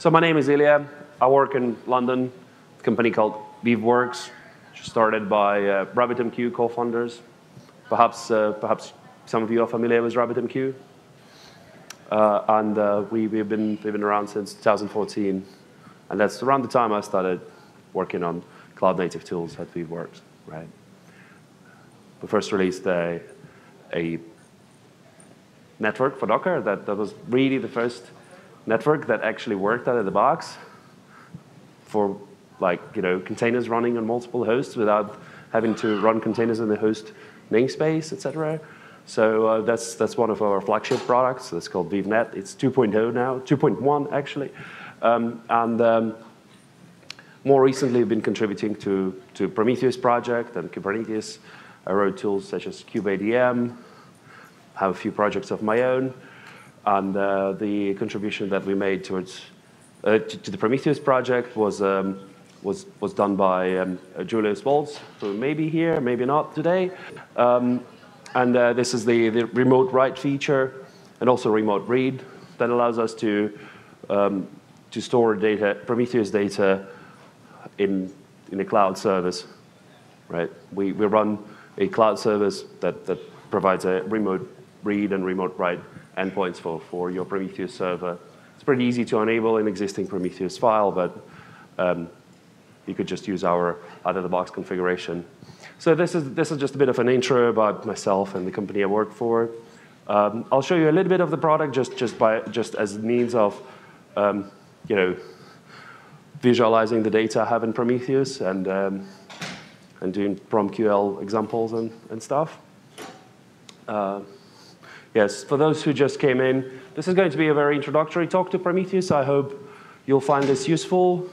So my name is Ilya. I work in London, a company called Weaveworks, started by uh, RabbitMQ co-founders. Perhaps, uh, perhaps some of you are familiar with RabbitMQ. Uh, and uh, we, we've, been, we've been around since 2014. And that's around the time I started working on cloud native tools at Weaveworks, right? We first released a, a network for Docker that, that was really the first network that actually worked out of the box for like you know containers running on multiple hosts without having to run containers in the host namespace, etc. So uh, that's that's one of our flagship products. That's called Weave Net. It's 2.0 now, 2.1 actually, um, and um, more recently, we've been contributing to to Prometheus project and Kubernetes. I wrote tools such as kubeadm. Have a few projects of my own, and uh, the contribution that we made towards uh, to, to, the Prometheus project was um, was, was done by um, Julius Volz, who may be here, maybe not today. Um, and uh, this is the, the remote write feature and also remote read that allows us to, um, to store data, Prometheus data in, in a cloud service, right? We, we run a cloud service that, that provides a remote read and remote write endpoints for, for your Prometheus server. It's pretty easy to enable an existing Prometheus file, but um, you could just use our out-of-the-box configuration. So this is, this is just a bit of an intro about myself and the company I work for. Um, I'll show you a little bit of the product just, just, by, just as means of um, you know, visualizing the data I have in Prometheus and, um, and doing PromQL examples and, and stuff. Uh, yes, for those who just came in, this is going to be a very introductory talk to Prometheus. I hope you'll find this useful.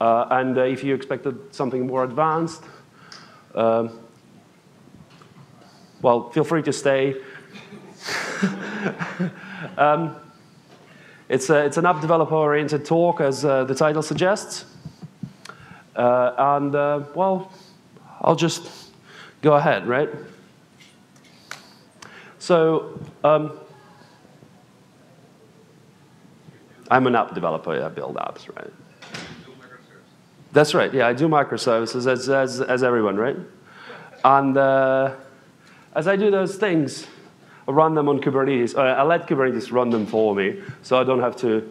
Uh, and uh, if you expected something more advanced, um, well, feel free to stay. um, it's, a, it's an app developer-oriented talk, as uh, the title suggests. Uh, and, uh, well, I'll just go ahead, right? So, um, I'm an app developer. I build apps, right? That's right. Yeah, I do microservices as, as, as everyone, right? And uh, as I do those things, I run them on Kubernetes. Uh, I let Kubernetes run them for me, so I don't have to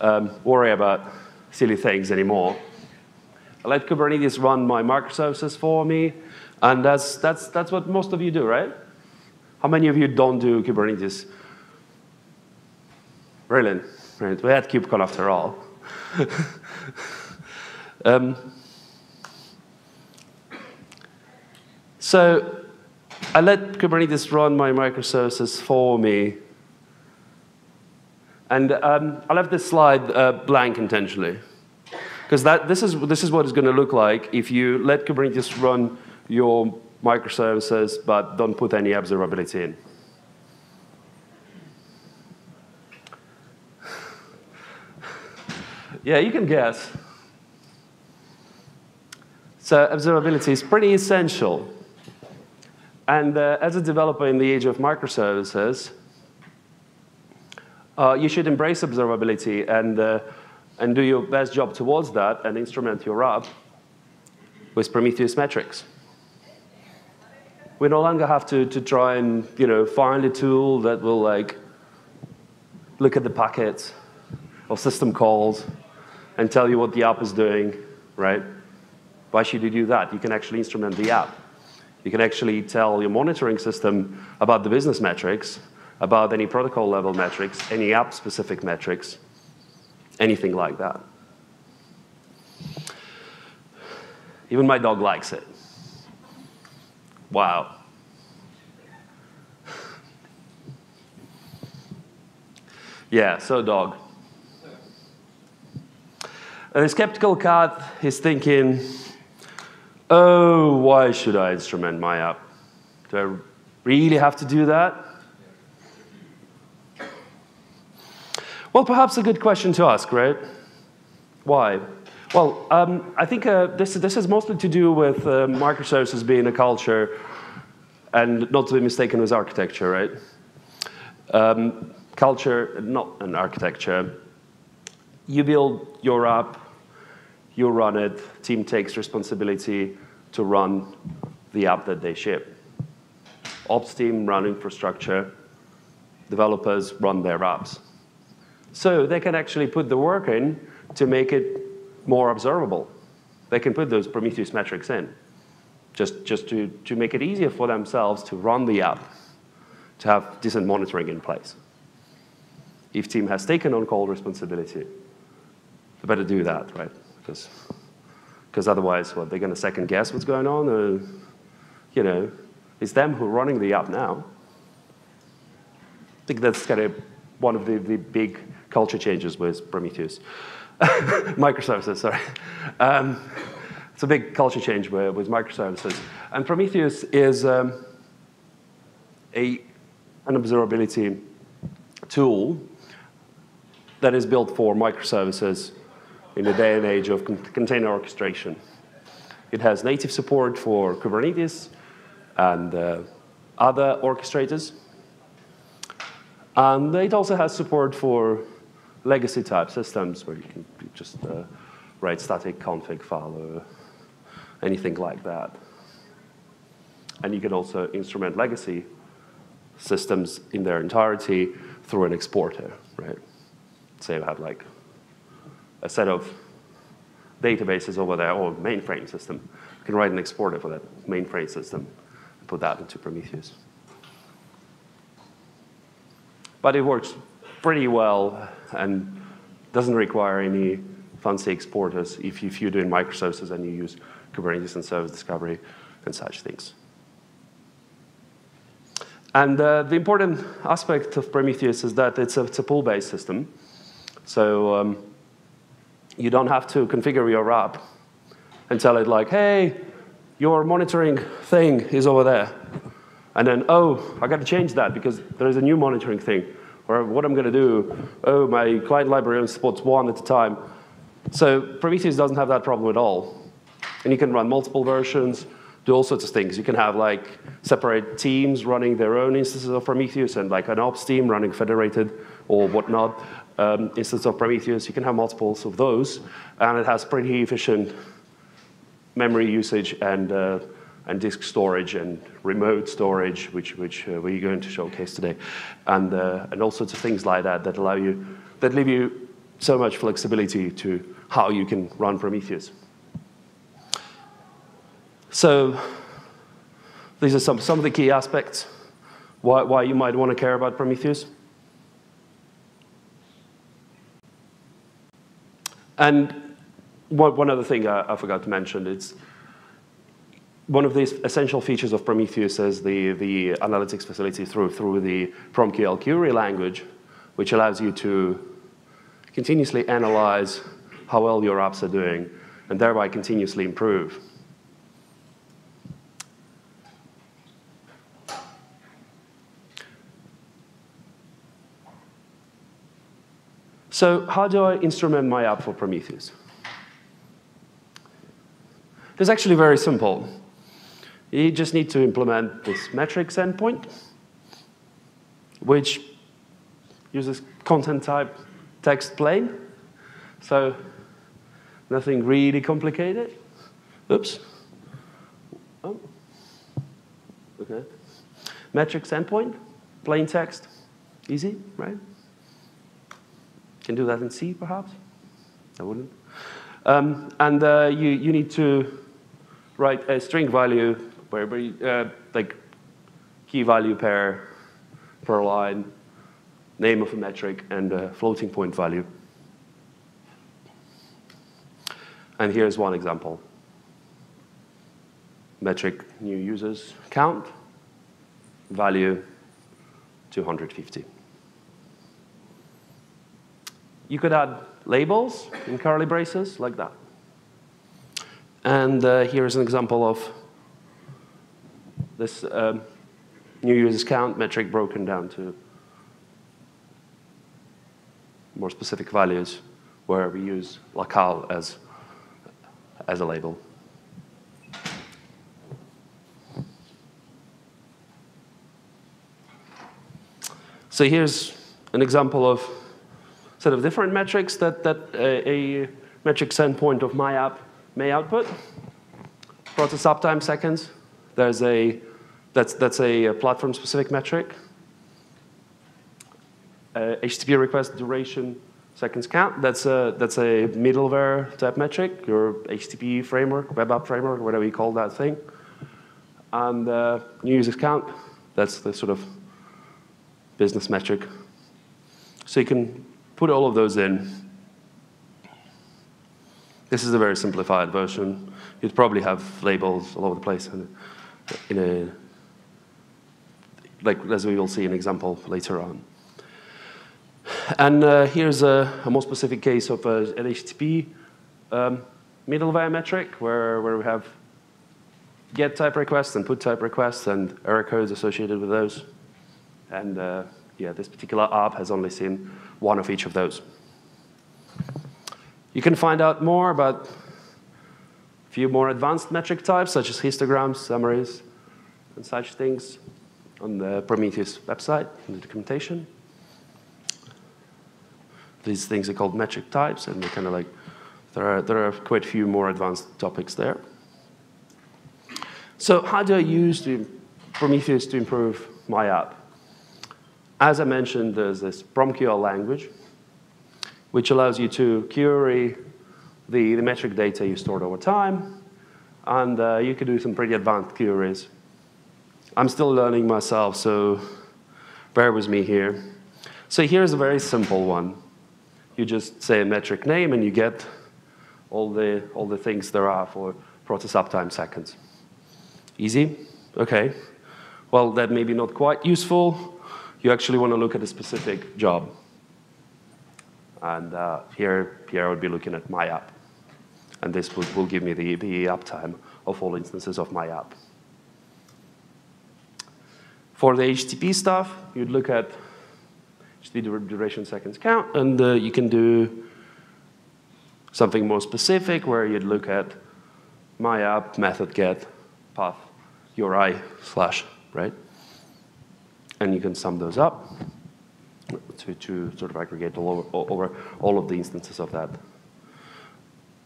um, worry about silly things anymore. I let Kubernetes run my microservices for me, and that's, that's, that's what most of you do, right? How many of you don't do Kubernetes? Brilliant. Right. We had KubeCon after all. Um, so I let Kubernetes run my microservices for me. And um, I left this slide uh, blank intentionally. Because that this is, this is what it's going to look like if you let Kubernetes run your microservices but don't put any observability in. yeah, you can guess. So observability is pretty essential. And uh, as a developer in the age of microservices, uh, you should embrace observability and, uh, and do your best job towards that and instrument your app with Prometheus metrics. We no longer have to, to try and you know, find a tool that will like, look at the packets or system calls and tell you what the app is doing, right? Why should you do that? You can actually instrument the app. You can actually tell your monitoring system about the business metrics, about any protocol level metrics, any app specific metrics, anything like that. Even my dog likes it. Wow. yeah, so dog. And the skeptical cat is thinking, oh, why should I instrument my app? Do I really have to do that? Well, perhaps a good question to ask, right? Why? Well, um, I think uh, this, this is mostly to do with uh, microservices being a culture and not to be mistaken with architecture, right? Um, culture, not an architecture. you build your app, you run it, team takes responsibility to run the app that they ship. Ops team run infrastructure, developers run their apps. So they can actually put the work in to make it more observable. They can put those Prometheus metrics in just, just to, to make it easier for themselves to run the app, to have decent monitoring in place. If team has taken on call responsibility, they better do that, right? Because because otherwise, what, they're going to second guess what's going on? Or, you know, it's them who are running the app now. I think that's kind of one of the, the big culture changes with Prometheus. microservices, sorry. Um, it's a big culture change with, with microservices. And Prometheus is um, a, an observability tool that is built for microservices in the day and age of con container orchestration. It has native support for Kubernetes and uh, other orchestrators. And it also has support for legacy type systems where you can just uh, write static config file or anything like that. And you can also instrument legacy systems in their entirety through an exporter, right? So you have like a set of databases over there or mainframe system. You can write an exporter for that mainframe system and put that into Prometheus. But it works pretty well and doesn't require any fancy exporters if, if you're doing microservices and you use Kubernetes and service discovery and such things. And uh, the important aspect of Prometheus is that it's a, it's a pull-based system. So um, you don't have to configure your app and tell it like, hey, your monitoring thing is over there. And then, oh, I got to change that because there's a new monitoring thing. Or what I'm going to do, oh, my client library only supports one at a time. So Prometheus doesn't have that problem at all. And you can run multiple versions, do all sorts of things. You can have like separate teams running their own instances of Prometheus and like an ops team running federated or whatnot um, instance of Prometheus. You can have multiples of those. And it has pretty efficient memory usage and uh, and disk storage and remote storage, which, which uh, we're going to showcase today, and, uh, and all sorts of things like that that allow you, that leave you so much flexibility to how you can run Prometheus. So these are some, some of the key aspects why, why you might want to care about Prometheus. And one, other thing I, I forgot to mention, it's one of these essential features of Prometheus is the, the analytics facility through, through the PromQL query language, which allows you to continuously analyze how well your apps are doing and thereby continuously improve. So how do I instrument my app for Prometheus? It's actually very simple. You just need to implement this metrics endpoint, which uses content type text plain. So nothing really complicated. Oops. Oh. Okay. Metrics endpoint, plain text, easy, right? Can do that in C, perhaps? I wouldn't. Um, and uh, you, you need to write a string value where, uh, like key value pair per line, name of a metric, and a floating point value. And here's one example. Metric new users count, value 250. You could add labels in curly braces like that. And uh, here's an example of this um, new users count metric broken down to more specific values where we use locale as, as a label. So here's an example of set of different metrics that, that a, a metrics endpoint of my app may output. Process uptime seconds. There's a, that's, that's a platform-specific metric. Uh, HTTP request duration seconds count. That's a, that's a middleware type metric, your HTTP framework, web app framework, whatever you call that thing. And uh, new users count, that's the sort of business metric. So you can put all of those in. This is a very simplified version. You'd probably have labels all over the place in a like as we will see an example later on. And uh, here's a, a, more specific case of an HTTP um, middleware metric where, where we have get type requests and put type requests and error codes associated with those. And uh, yeah, this particular app has only seen one of each of those. You can find out more about a few more advanced metric types, such as histograms, summaries, and such things on the Prometheus website in the documentation. These things are called metric types, and they're kind of like, there are, there are quite a few more advanced topics there. So how do I use Prometheus to improve my app? As I mentioned, there's this PromQL language, which allows you to query the, the metric data you stored over time, and uh, you can do some pretty advanced queries. I'm still learning myself, so bear with me here. So here's a very simple one. You just say a metric name, and you get all the, all the things there are for process uptime seconds. Easy? OK. Well, that may be not quite useful. You actually want to look at a specific job. And uh, here, here I would be looking at my app. And this will, will give me the, the uptime of all instances of my app. For the HTTP stuff, you'd look at HTTP duration seconds count, and uh, you can do something more specific where you'd look at my app method get path URI slash, right? And you can sum those up to, to sort of aggregate all over, over all of the instances of that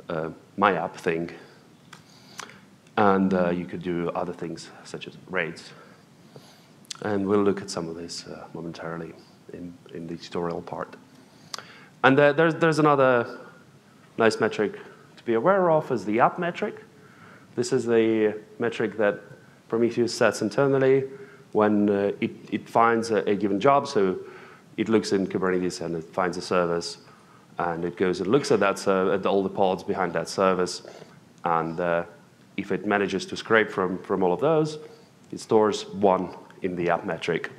uh, my app thing. And uh, you could do other things such as rates. And we'll look at some of this uh, momentarily in, in the tutorial part. And uh, there's, there's another nice metric to be aware of is the up metric. This is the metric that Prometheus sets internally when uh, it, it finds a, a, given job. So it looks in Kubernetes and it finds a service. And it goes and looks at, that, at all the pods behind that service. And uh, if it manages to scrape from, from all of those, it stores one in the up metric.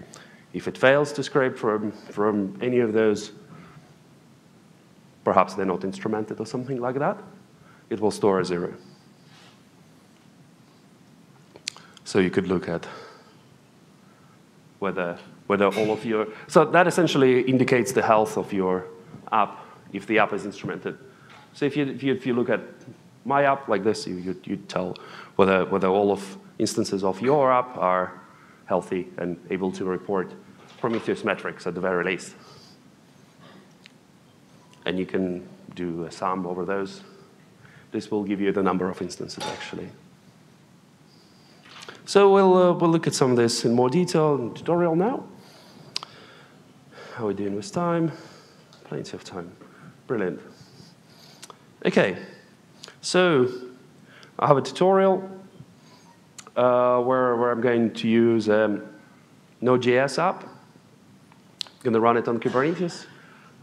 If it fails to scrape from, from any of those, perhaps they're not instrumented or something like that, it will store a zero. So you could look at whether, whether all of your, so that essentially indicates the health of your app if the app is instrumented. So if you, if you, if you look at my app like this, you, you, you tell whether, whether all of instances of your app are healthy and able to report Prometheus metrics at the very least. And you can do a sum over those. This will give you the number of instances, actually. So we'll, uh, we'll look at some of this in more detail in the tutorial now. How are we doing with time? Plenty of time. Brilliant. OK, so I have a tutorial uh, where, where I'm going to use um, Node.js app. I'm going to run it on Kubernetes,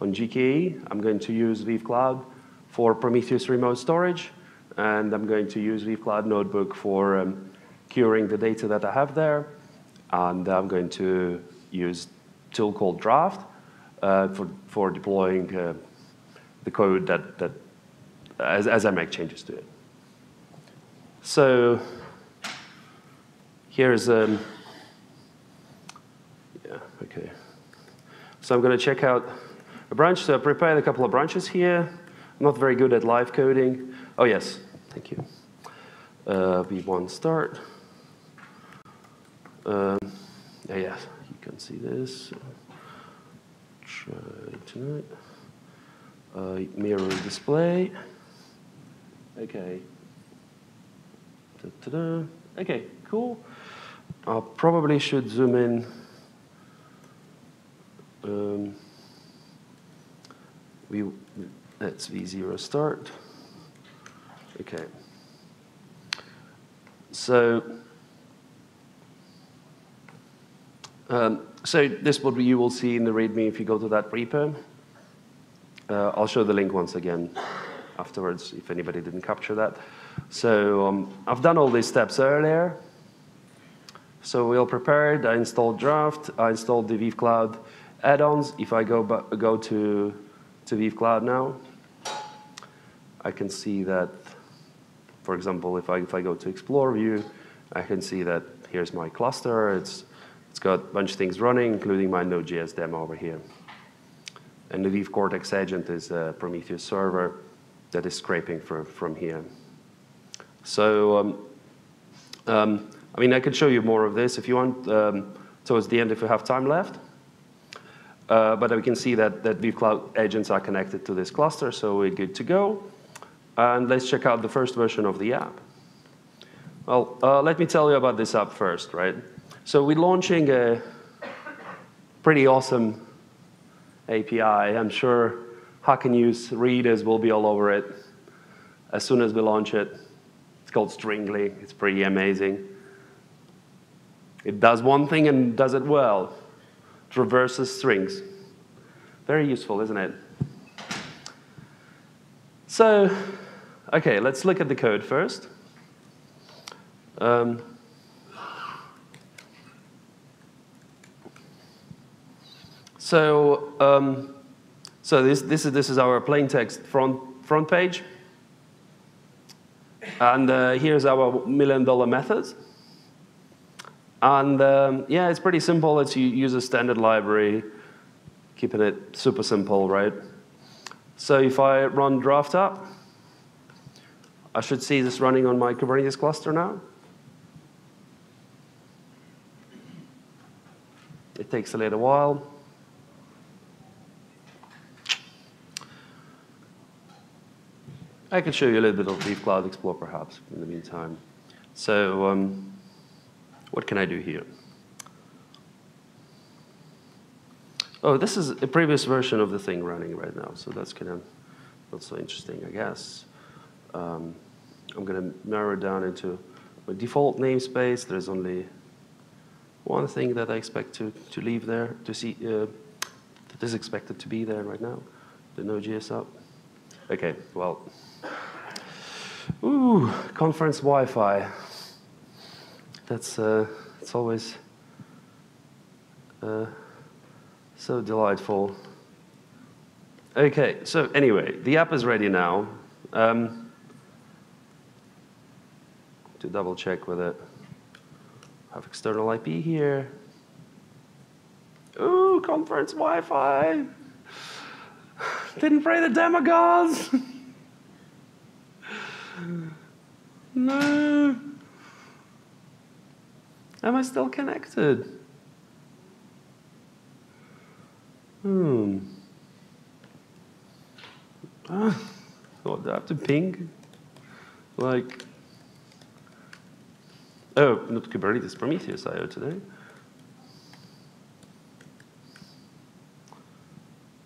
on GKE. I'm going to use Weave Cloud for Prometheus remote storage. And I'm going to use Weave Cloud Notebook for um, querying the data that I have there. And I'm going to use tool called Draft uh, for, for deploying uh, the code that, that as, as I make changes to it. So here's, um, yeah, okay. So I'm going to check out a branch. So I prepared a couple of branches here. I'm not very good at live coding. Oh, yes, thank you. Uh, v1 start. Um, yeah, yeah, you can see this. Try tonight. uh, mirror display. Okay. Da-da-da. Okay, cool. I probably should zoom in. Um, we, that's V0 start. Okay. So, um, so this is what you will see in the README if you go to that repo. Uh, I'll show the link once again afterwards if anybody didn't capture that. So um, I've done all these steps earlier. So we all prepared. I installed Draft. I installed the Weave Cloud add-ons. If I go, go to, to Weave Cloud now, I can see that, for example, if I, if I go to Explore View, I can see that here's my cluster. It's, it's got a bunch of things running, including my Node.js demo over here. And the Weave Cortex agent is a Prometheus server that is scraping for, from here. So, um, um, I mean, I could show you more of this if you want um, towards the end if you have time left. Uh, but we can see that, that Weave Cloud agents are connected to this cluster, so we're good to go. And let's check out the first version of the app. Well, uh, let me tell you about this app first, right? So we're launching a pretty awesome API. I'm sure Hacker News readers will be all over it as soon as we launch it. It's called Stringly. It's pretty amazing. It does one thing and does it well. It reverses strings. Very useful, isn't it? So, okay, let's look at the code first. Um, So, um, so this, this, is, this is our plain text front, front page. And uh, here's our million dollar methods. And um, yeah, it's pretty simple. It's you use a standard library, keeping it super simple, right? So if I run draft up, I should see this running on my Kubernetes cluster now. It takes a little while. I can show you a little bit of Weave Cloud Explore perhaps in the meantime. So um, what can I do here? Oh, this is a previous version of the thing running right now, so that's kind of not so interesting, I guess. Um, I'm going to narrow it down into a default namespace. There's only one thing that I expect to, to leave there, to see, uh, that is expected to be there right now, the Node.js app. Okay, well, ooh, conference Wi-Fi. That's uh, it's always uh, so delightful. Okay, so anyway, the app is ready now. Um, to double check with it. Have external IP here. Ooh, conference Wi-Fi. Didn't pray the demigods. no. Am I still connected? Hmm. Ah, I have to ping? Like, oh, not Kubernetes, Prometheus IO today.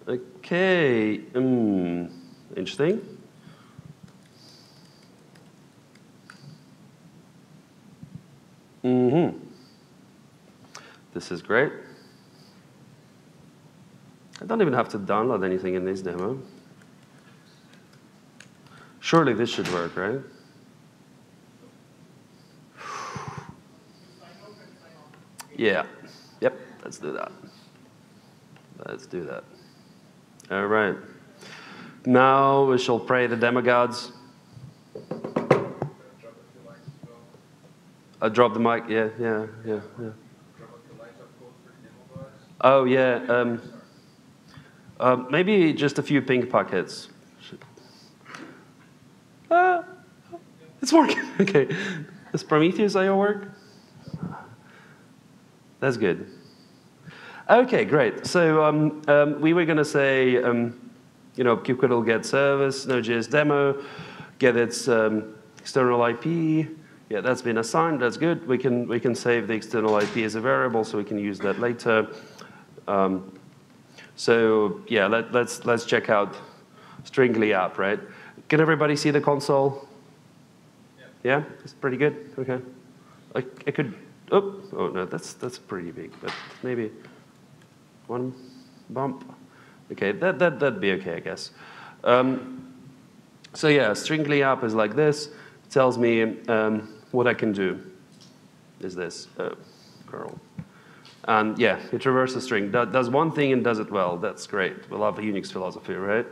Okay, um, interesting. Mm-hmm. This is great. I don't even have to download anything in this demo. Surely this should work, right? Yeah. Yep, let's do that. Let's do that. All right. Now we shall pray the demigods. I uh, dropped the mic. Yeah, yeah, yeah, yeah. Oh yeah. Um, uh, maybe just a few ping packets. Ah, it's working. okay. Does Prometheus IO work? That's good. Okay, great. So um, um, we were going to say, um, you know, kubectl get service, Node.js demo, get its um, external IP. Yeah, that's been assigned. That's good. We can we can save the external IP as a variable, so we can use that later. Um, so yeah, let, let's let's check out Stringly app, right? Can everybody see the console? Yeah, it's pretty good. Okay, I, I could. Oh, oh no, that's that's pretty big, but maybe one bump. Okay, that that that'd be okay, I guess. Um, so yeah, Stringly app is like this. It tells me um, what I can do. Is this uh, curl? And yeah, it reverses string. That does one thing and does it well. That's great. We love Unix philosophy, right?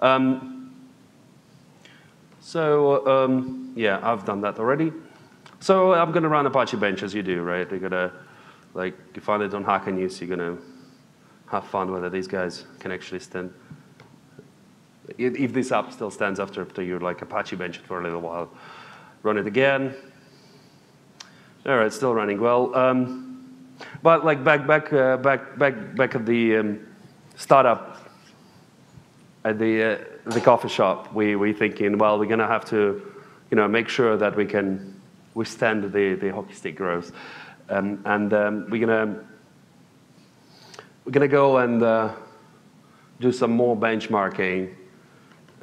Um, so um, yeah, I've done that already. So I'm going to run Apache Bench as you do, right? You're going to, like, you find it on Hacker News, you're going to have fun whether these guys can actually stand. If this app still stands after, after you like Apache Bench it for a little while. Run it again. All right, still running well. Um, but like back, back, uh, back, back, back at the um, startup, at the uh, the coffee shop, we we thinking, well, we're gonna have to, you know, make sure that we can withstand the the hockey stick growth, um, and um, we're gonna we're gonna go and uh, do some more benchmarking,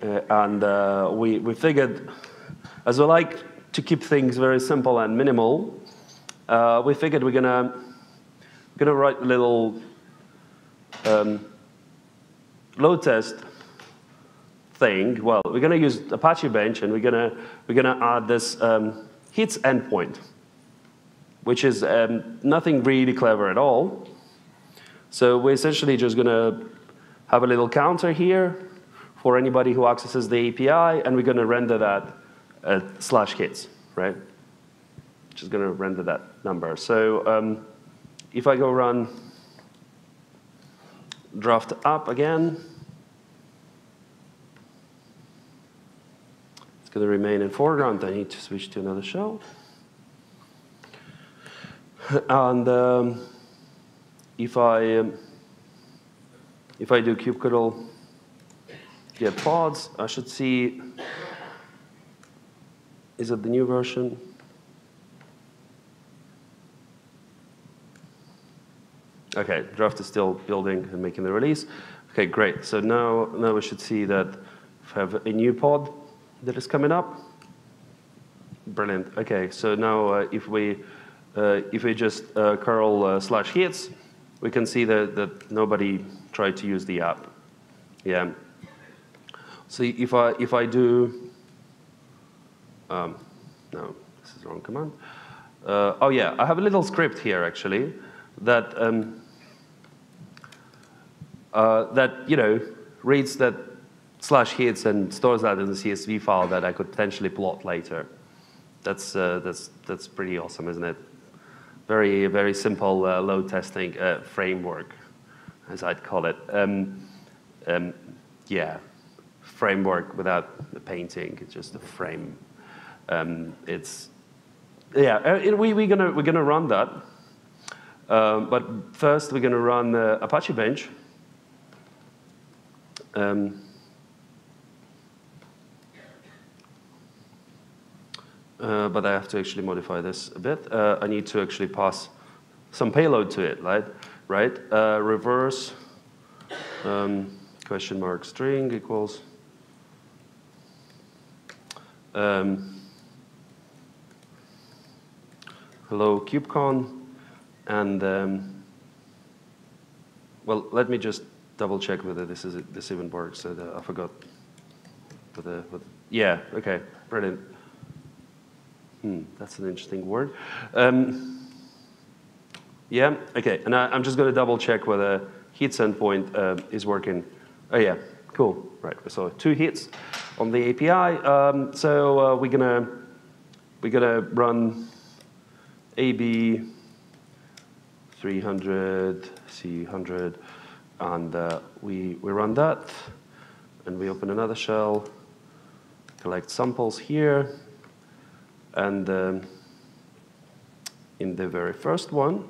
uh, and uh, we we figured, as we like to keep things very simple and minimal, uh, we figured we're gonna going to write a little um, load test thing. Well, we're going to use Apache Bench, and we're going to we're going to add this um, hits endpoint, which is um, nothing really clever at all. So we're essentially just going to have a little counter here for anybody who accesses the API, and we're going to render that at slash hits, right? Is going to render that number. So um, if I go run draft up again, it's going to remain in foreground. I need to switch to another shell. And um, if I um, if I do kubectl get pods, I should see, is it the new version? Okay, draft is still building and making the release. Okay, great. So now, now we should see that we have a new pod that is coming up. Brilliant. Okay, so now uh, if we uh, if we just uh, curl uh, slash hits, we can see that, that nobody tried to use the app. Yeah. So if I if I do, um, no, this is the wrong command. Uh, oh yeah, I have a little script here actually that um, uh, that you know reads that slash hits and stores that in the CSV file that I could potentially plot later. That's uh, that's that's pretty awesome, isn't it? Very very simple uh, load testing uh, framework, as I'd call it. Um, um, yeah, framework without the painting. It's just a frame. Um, it's yeah. Uh, we we're gonna we're gonna run that. Um, but first, we're going to run Apache Bench. Um, uh, but I have to actually modify this a bit. Uh, I need to actually pass some payload to it, right? Right? Uh, reverse um, question mark string equals um, hello kubecon and um, well, let me just double check whether this is this even works. Uh, I forgot. Whether, whether, yeah. Okay. Brilliant. Hmm, that's an interesting word. Um, yeah. Okay. And I, am just going to double check whether hits endpoint uh, is working. Oh yeah. Cool. Right. So two hits on the API. Um, so uh, we're gonna we're gonna run AB 300 C100 and uh, we, we run that, and we open another shell, collect samples here, and um, in the very first one,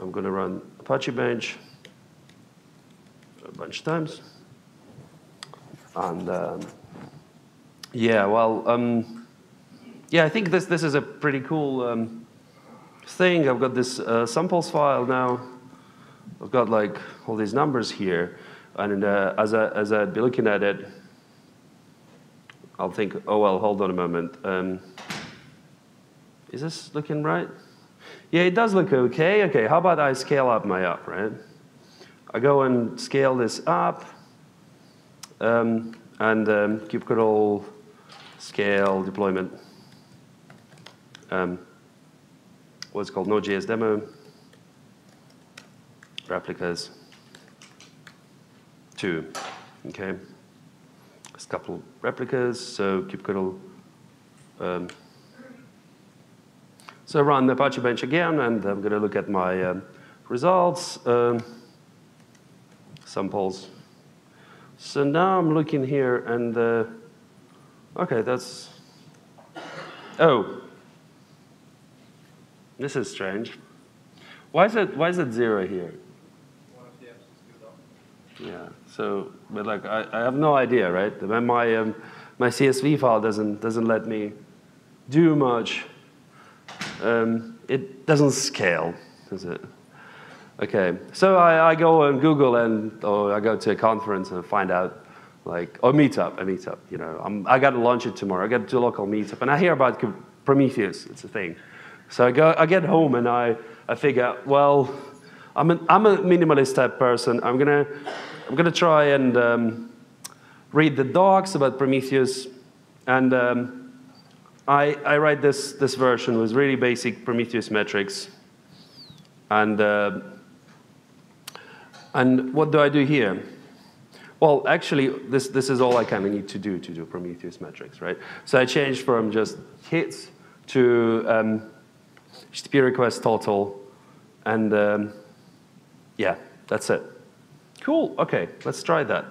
I'm going to run Apache Bench, a bunch of times. And um, yeah, well, um, yeah, I think this, this is a pretty cool um, thing. I've got this uh, samples file now. I've got like all these numbers here. And uh, as, I, as I'd be looking at it, I'll think, oh, well, hold on a moment. Um, is this looking right? Yeah, it does look okay. Okay, how about I scale up my up, right? I go and scale this up, um, and um, kubectl scale deployment. Um, what's called Node.js demo replicas two. Okay, just a couple replicas. So kubectl. Um, so run the Apache Bench again, and I'm going to look at my um, results, um, samples. So now I'm looking here, and uh, okay, that's oh, this is strange. Why is it why is it zero here? Yeah. So, but like I, I have no idea, right? My um, my CSV file doesn't doesn't let me do much. Um, it doesn't scale, does it? Okay. So I, I go on Google and or I go to a conference and find out like or meetup, a meetup. You know, I'm, I got to launch it tomorrow. I got to do a local meetup, and I hear about Prometheus. It's a thing. So I go, I get home and I, I figure, well, I'm, an, I'm a minimalist type person. I'm gonna I'm going to try and um, read the docs about Prometheus. And um, I, I, write this, this version with really basic Prometheus metrics. And, uh, and what do I do here? Well, actually, this, this is all I kind of need to do to do Prometheus metrics, right? So I changed from just hits to um, HTTP request total. And um, yeah, that's it. Cool, okay, let's try that.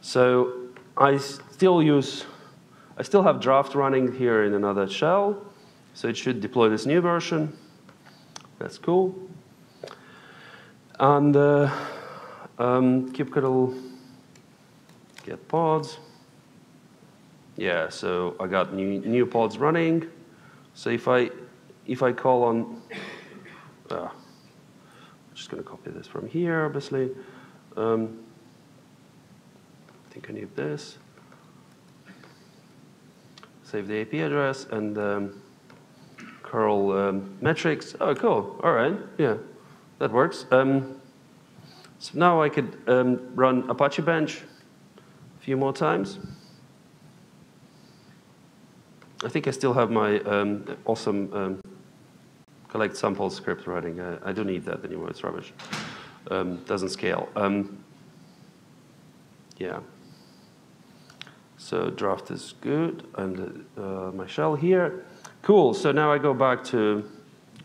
So I still use, I still have draft running here in another shell. So it should deploy this new version. That's cool. And uh, um, kubectl get pods. Yeah, so I got new, new pods running. So if I, if I call on, uh, just going to copy this from here, obviously. Um, I think I need this. Save the IP address and um, curl um, metrics. Oh, cool. All right. Yeah, that works. Um, so now I could um, run Apache Bench a few more times. I think I still have my um, awesome collect sample script writing. I, I don't need that anymore. It's rubbish um, doesn't scale. Um, yeah. So draft is good, and uh, my shell here. Cool, so now I go back to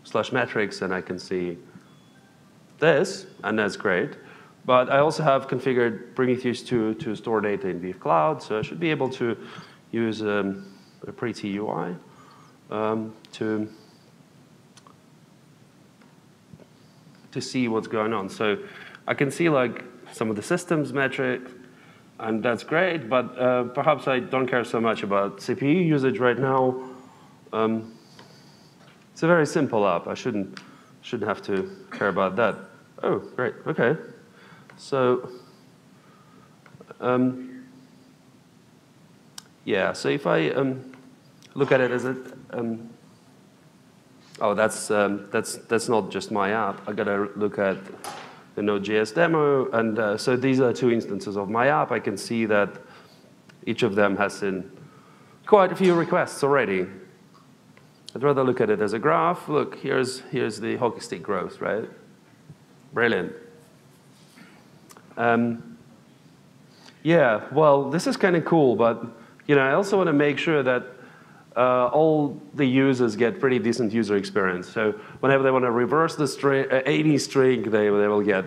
slash metrics and I can see this, and that's great. But I also have configured Prometheus 2 to store data in Weave Cloud, so I should be able to use um, a pretty UI um, to to see what's going on. So I can see like some of the systems metrics, and that's great, but uh, perhaps I don't care so much about CPU usage right now. Um, it's a very simple app. I shouldn't, shouldn't have to care about that. Oh, great, okay. So, um, yeah, so if I um, look at it as a, um, oh, that's, um, that's, that's not just my app. I gotta look at the Node.js demo. And uh, so these are two instances of my app. I can see that each of them has in quite a few requests already. I'd rather look at it as a graph. Look, here's, here's the hockey stick growth, right? Brilliant. Um, yeah, well, this is kind of cool, but you know, I also want to make sure that uh, all the users get pretty decent user experience. So whenever they want to reverse the string, uh, any string, they, they will get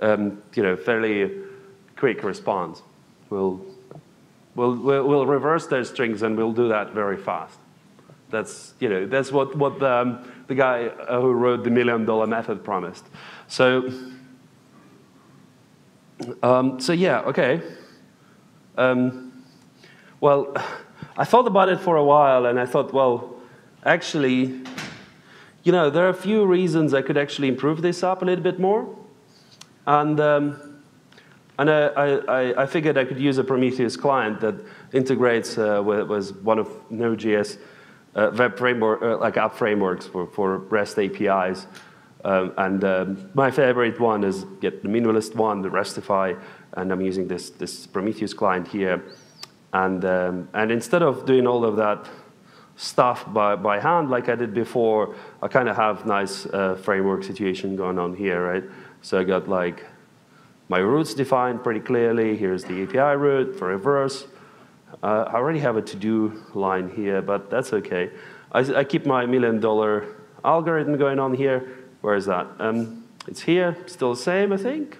um, you know, fairly quick response. We'll, we'll, we'll reverse their strings and we'll do that very fast. That's, you know, that's what, what the, um, the guy uh, who wrote the million dollar method promised. So Um, so yeah, okay. Um, well, I thought about it for a while, and I thought, well, actually, you know, there are a few reasons I could actually improve this up a little bit more. And, um, and I, I, I, figured I could use a Prometheus client that integrates uh, with, with, one of Node.js uh, web framework, uh, like app frameworks for, for REST APIs. Um, and um, my favorite one is get the minimalist one, the Restify, and I'm using this, this Prometheus client here. And, um, and instead of doing all of that stuff by, by hand like I did before, I kind of have nice uh, framework situation going on here, right? So I got like my routes defined pretty clearly. Here's the API route for reverse. Uh, I already have a to-do line here, but that's okay. I, I, keep my million dollar algorithm going on here. Where is that? Um, it's here, still the same, I think.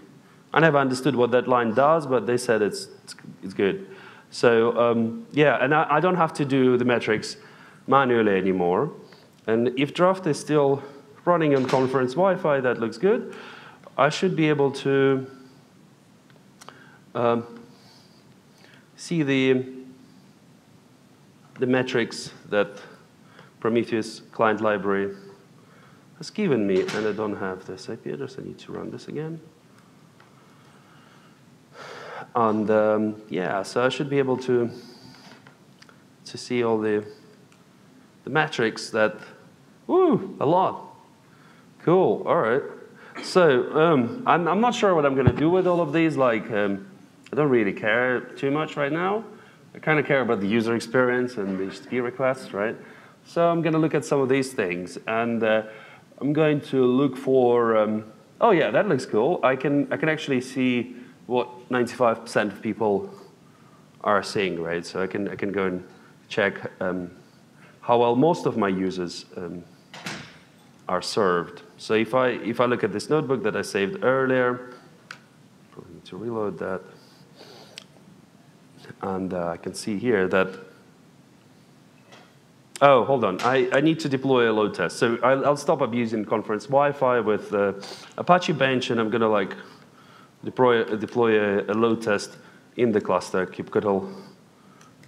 I never understood what that line does, but they said it's, it's, it's good. So um, yeah, and I, I, don't have to do the metrics manually anymore. And if Draft is still running on conference Wi-Fi, that looks good. I should be able to um, see the, the metrics that Prometheus client library has given me, and I don't have this IP address. I need to run this again. And um, yeah, so I should be able to, to see all the, the metrics that, woo, a lot. Cool, all right. So um, I'm, I'm, not sure what I'm going to do with all of these. Like, um, I don't really care too much right now. I kind of care about the user experience and the HTTP requests, right? So I'm going to look at some of these things. And uh, I'm going to look for, um, oh yeah, that looks cool. I can, I can actually see what 95% of people are seeing, right? So I can, I can go and check um, how well most of my users um, are served. So if I, if I look at this notebook that I saved earlier, probably need to reload that. And uh, I can see here that, oh, hold on. I, I need to deploy a load test. So I'll, I'll stop abusing conference Wi-Fi with uh, Apache Bench, and I'm going to like deploy, deploy a, a, load test in the cluster, kubectl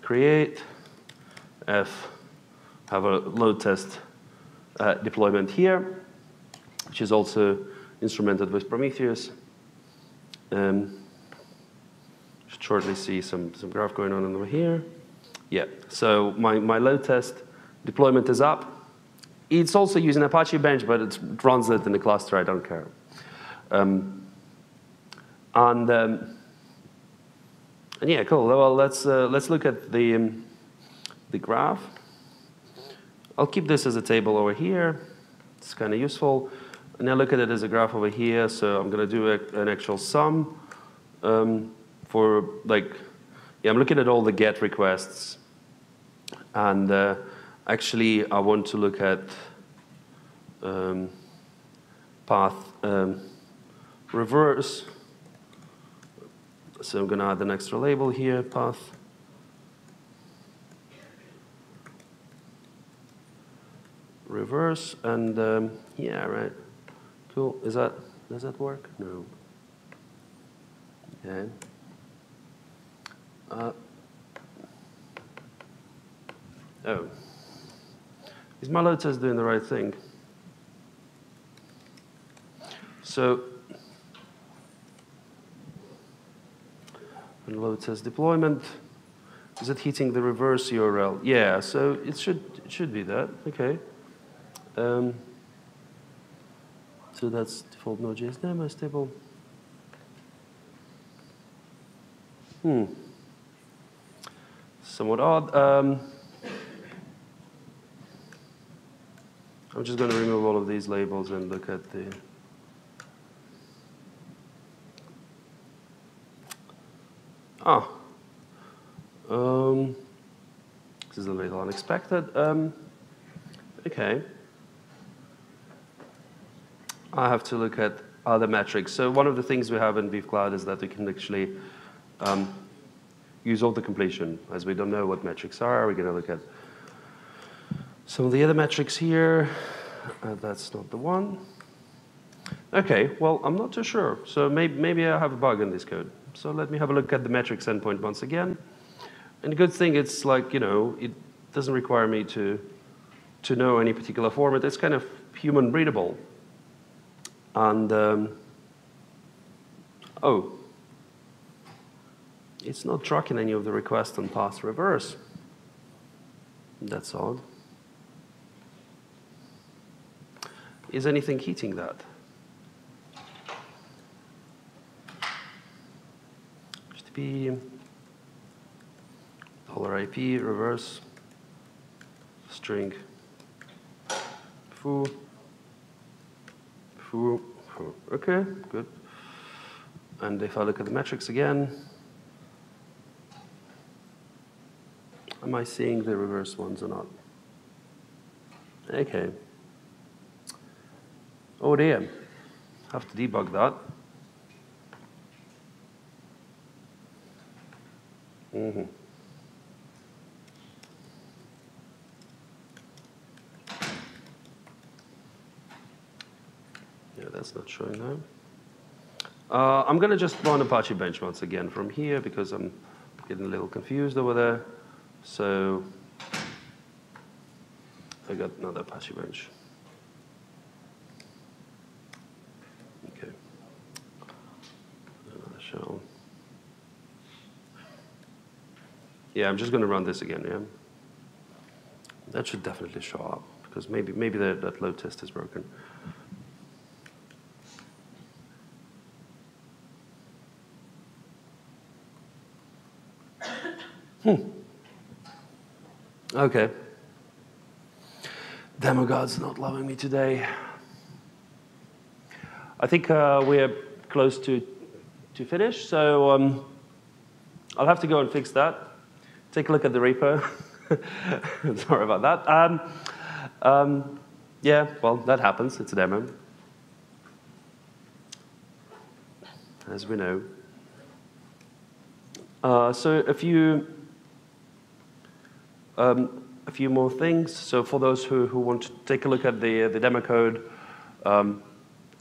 create, f, have a load test uh, deployment here, which is also instrumented with Prometheus. Um, should shortly see some, some graph going on over here. Yeah, so my, my load test deployment is up. It's also using Apache Bench, but it runs it in the cluster, I don't care. Um, and, um, and yeah, cool. Well, let's, uh, let's look at the, um, the graph. I'll keep this as a table over here. It's kind of useful. And I look at it as a graph over here. So I'm going to do a, an actual sum um, for like, yeah, I'm looking at all the GET requests. And uh, actually, I want to look at um, path um, reverse. So I'm going to add an extra label here, path reverse, and um, yeah, right. Cool. Is that does that work? No. Okay. Uh, oh. Is my load test doing the right thing? So, and load test deployment. Is it hitting the reverse URL? Yeah, so it should it should be that. Okay. Um, so that's default Node.js demo stable. Hmm. Somewhat odd. Um, I'm just going to remove all of these labels and look at the Ah. Um, this is a little unexpected. Um, okay. I have to look at other metrics. So one of the things we have in Weave Cloud is that we can actually um, use auto completion. As we don't know what metrics are, we're going to look at some of the other metrics here. Uh, that's not the one. Okay, well, I'm not too sure. So maybe, maybe I have a bug in this code. So let me have a look at the metrics endpoint once again. And the good thing, it's like, you know, it doesn't require me to, to know any particular format. It's kind of human readable. And, um, oh, it's not tracking any of the requests on pass reverse. That's odd. Is anything heating that? Dollar IP, reverse, string, foo, foo, foo. Okay, good. And if I look at the metrics again, am I seeing the reverse ones or not? Okay. Oh dear, have to debug that. Mm -hmm. Yeah, that's not showing now. Uh, I'm going to just run Apache Bench once again from here because I'm getting a little confused over there. So I got another Apache Bench. Okay. Another shell. Yeah, I'm just going to run this again, yeah? That should definitely show up, because maybe, maybe that, that load test is broken. Hmm. Okay. Demogod's not loving me today. I think uh, we're close to, to finish, so um, I'll have to go and fix that take a look at the repo. Sorry about that. Um, um, yeah, well, that happens. It's a demo. As we know. Uh, so a few, um, a few more things. So for those who, who want to take a look at the, the demo code, um,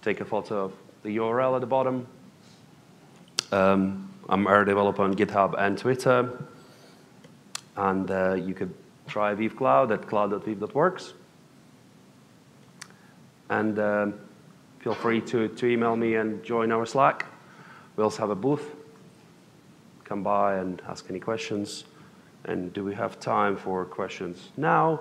take a photo of the URL at the bottom. Um, I'm errordeveloper on GitHub and Twitter. And uh, you could try Weave Cloud at cloud.weave.works. And um, feel free to, to email me and join our Slack. We also have a booth. Come by and ask any questions. And do we have time for questions now?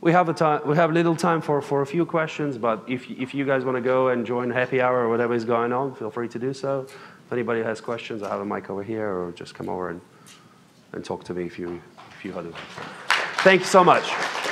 We have a time. We have little time for, for a few questions, but if if you guys want to go and join happy hour or whatever is going on, feel free to do so. If anybody has questions, I have a mic over here, or just come over and and talk to me if you, if you had it. Thank you so much.